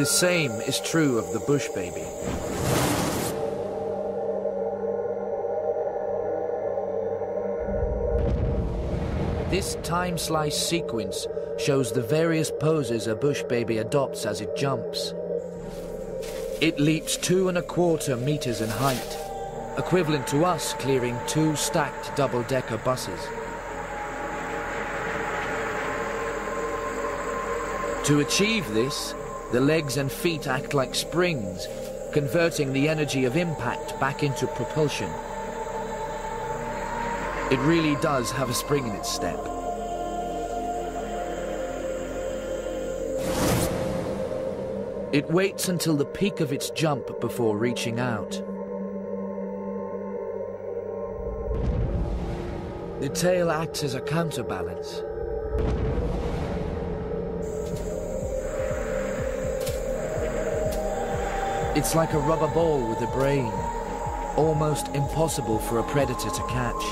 The same is true of the bush baby. This time slice sequence shows the various poses a bush baby adopts as it jumps. It leaps two and a quarter meters in height, equivalent to us clearing two stacked double-decker buses. To achieve this, the legs and feet act like springs, converting the energy of impact back into propulsion. It really does have a spring in its step. It waits until the peak of its jump before reaching out. The tail acts as a counterbalance. It's like a rubber ball with a brain, almost impossible for a predator to catch.